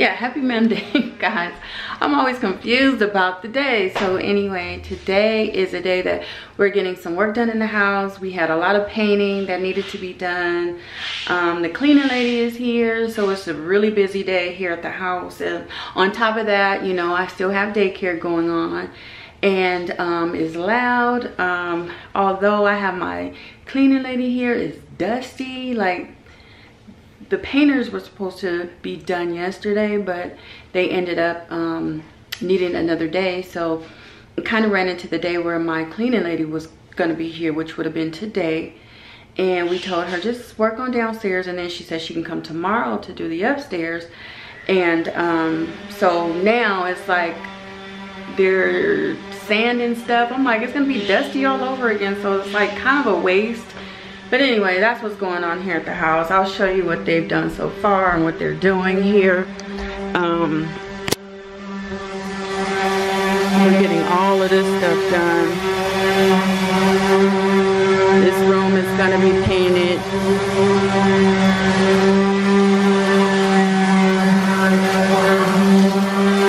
yeah happy monday guys. I'm always confused about the day. So anyway today is a day that we're getting some work done in the house. We had a lot of painting that needed to be done. Um, the cleaning lady is here so it's a really busy day here at the house. And on top of that you know i still have daycare going on. And um, it's loud. Um, although i have my cleaning lady here it's dusty like the painters were supposed to be done yesterday, but they ended up um, needing another day. So it kind of ran into the day where my cleaning lady was gonna be here, which would have been today. And we told her just work on downstairs and then she said she can come tomorrow to do the upstairs. And um, so now it's like they're sand and stuff. I'm like, it's gonna be dusty all over again. So it's like kind of a waste but anyway, that's what's going on here at the house. I'll show you what they've done so far and what they're doing here. Um, we're getting all of this stuff done. This room is going to be painted.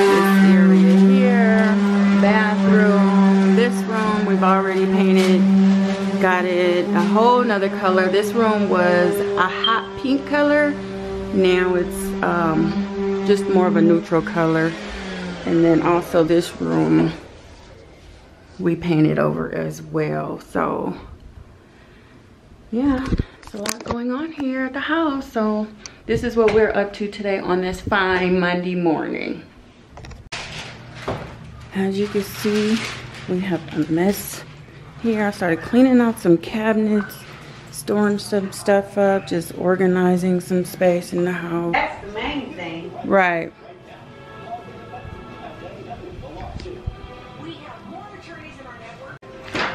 This area here, bathroom. This room we've already painted got it a whole nother color. This room was a hot pink color. Now it's um, just more of a neutral color. And then also this room we painted over as well. So yeah it's a lot going on here at the house. So this is what we're up to today on this fine monday morning. As you can see we have a mess here. I started cleaning out some cabinets, storing some stuff up, just organizing some space in the house. That's the main thing. Right.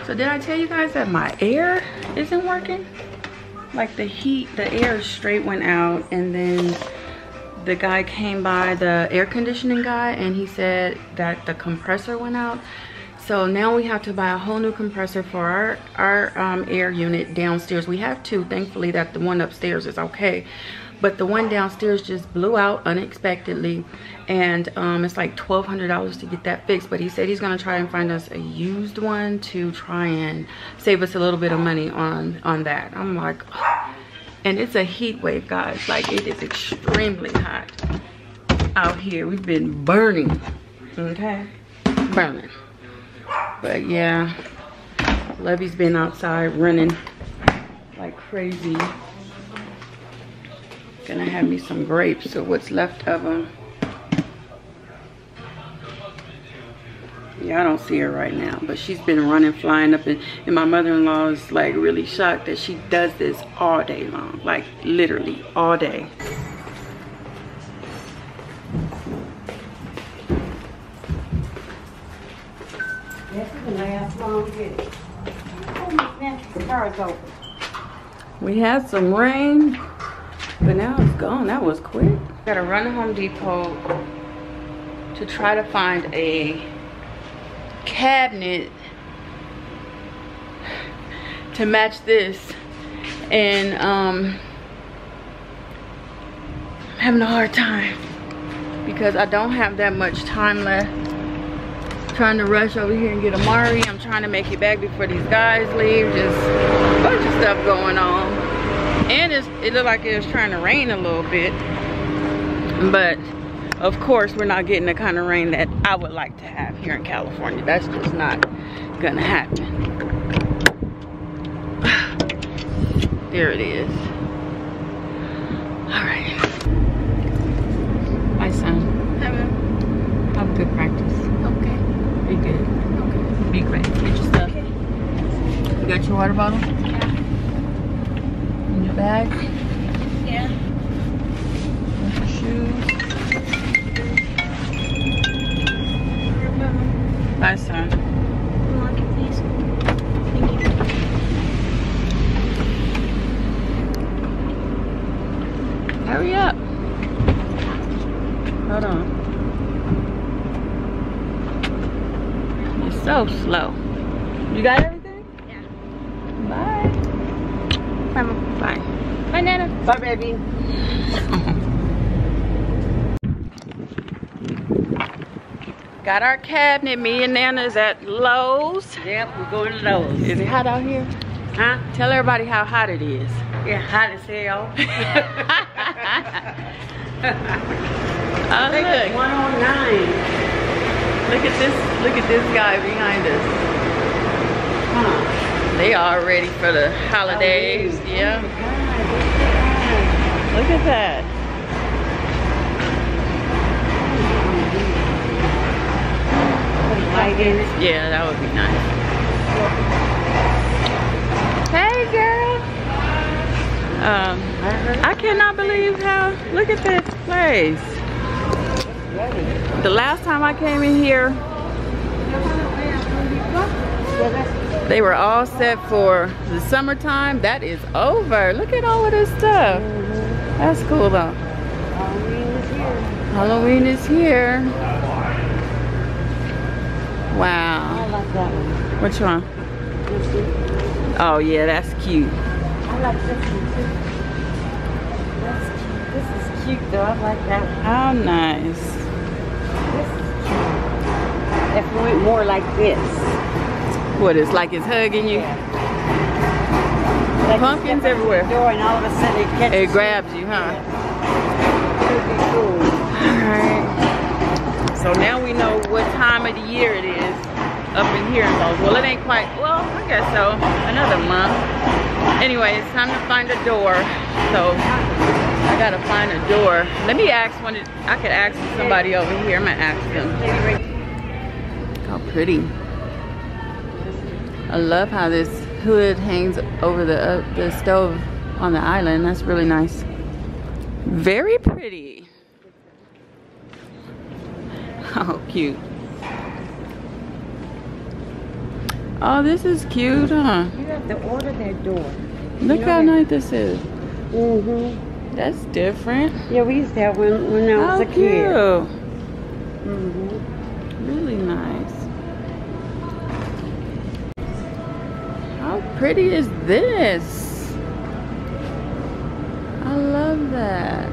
So did I tell you guys that my air isn't working? Like the heat, the air straight went out and then the guy came by, the air conditioning guy, and he said that the compressor went out. So now we have to buy a whole new compressor for our, our um, air unit downstairs. We have two, thankfully that the one upstairs is okay. But the one downstairs just blew out unexpectedly. And um, it's like $1,200 to get that fixed. But he said he's gonna try and find us a used one to try and save us a little bit of money on, on that. I'm like, oh. and it's a heat wave, guys. Like it is extremely hot out here. We've been burning, okay? Burning. But yeah, Levy's been outside running like crazy. Gonna have me some grapes or what's left of them. Yeah, I don't see her right now, but she's been running, flying up, and, and my mother-in-law is like really shocked that she does this all day long, like literally all day. We had some rain, but now it's gone. That was quick. Gotta run to Home Depot to try to find a cabinet to match this. And um, I'm having a hard time because I don't have that much time left trying to rush over here and get Amari. I'm trying to make it back before these guys leave. Just a bunch of stuff going on. And it looked like it was trying to rain a little bit. But of course, we're not getting the kind of rain that I would like to have here in California. That's just not gonna happen. there it is. All right. Bye, son. Have a good practice. Be good. Uh, okay. Be great. Get your stuff. Okay. You got your water bottle? Yeah. In your bag? Yeah. With your shoes? Bye, son. Unlock it, please. Thank you. Hurry up. Hold on. So slow. You got everything? Yeah. Bye. Bye. Bye. Bye, Nana. Bye, baby. Got our cabinet. Me and Nana's at Lowe's. Yep, we're going to Lowe's. Is it hot out here? Huh? Tell everybody how hot it is. Yeah, hot as hell. Oh, look. 109. Look at this. Look at this guy behind us. Huh. They are ready for the holidays. Oh, Yeah. God, Look at that. look at that. Light in it. Yeah, that would be nice. Hey, girl. Um, I cannot believe how. Look at this place. The last time I came in here, they were all set for the summertime. That is over. Look at all of this stuff. That's cool though. Halloween is here. Halloween is here. I Wow. like that one. Which one? Oh yeah, that's cute. I like this one too. That's cute. This is cute though. I like that one. How nice. This is. If we went more like this. What is like it's hugging you? Like Pumpkins you everywhere. Door and all of a sudden it catches It grabs you, huh? It would be cool. Alright. So now we know what time of the year it is up in here. Well, it ain't quite, well, I guess so. Another month. Anyway, it's time to find a door. So I gotta find a door. Let me ask one, I could ask somebody over here. I'm gonna ask them. How pretty. I love how this hood hangs over the uh, the stove on the island. That's really nice. Very pretty. Oh, cute. Oh, this is cute, huh? You have to order that door. Look know how nice this is. Mm-hmm. That's different. Yeah, we used to have one when I was How a cute. kid. Mm-hmm. Really nice. How pretty is this? I love that.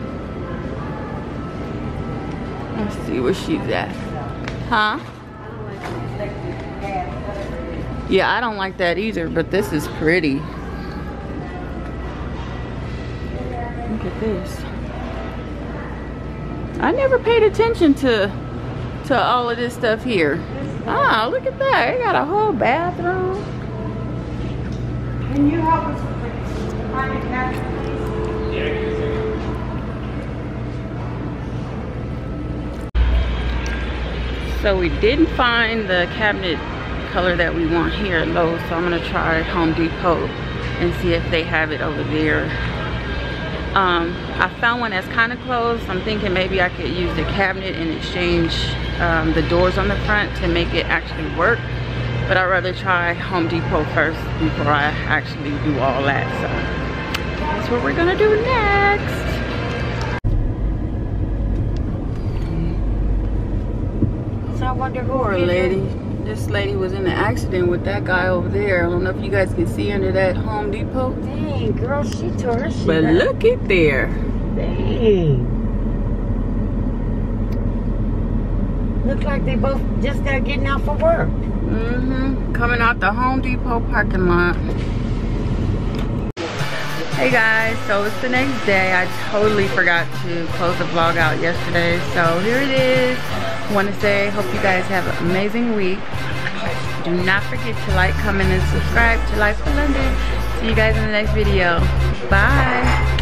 Let's see where she's at. Huh? Yeah, I don't like that either, but this is pretty. Look at this. I never paid attention to to all of this stuff here. Ah, look at that. They got a whole bathroom. Can you help us with finding that? So we didn't find the cabinet color that we want here at Lowe's. So I'm gonna try Home Depot and see if they have it over there. Um, I found one that's kind of close. I'm thinking maybe I could use the cabinet and exchange um, the doors on the front to make it actually work. But I'd rather try Home Depot first before I actually do all that. So that's what we're gonna do next. So I wonder who Poor did lady. This lady was in an accident with that guy over there. I don't know if you guys can see under that Home Depot. Dang, girl, she tore her shit But up. look at there. Dang. Look like they both just got getting out for work. Mm-hmm. Coming out the Home Depot parking lot. Hey guys, so it's the next day. I totally forgot to close the vlog out yesterday. So here it is. Want to say, hope you guys have an amazing week. Do not forget to like, comment, and subscribe to Life in London. See you guys in the next video. Bye.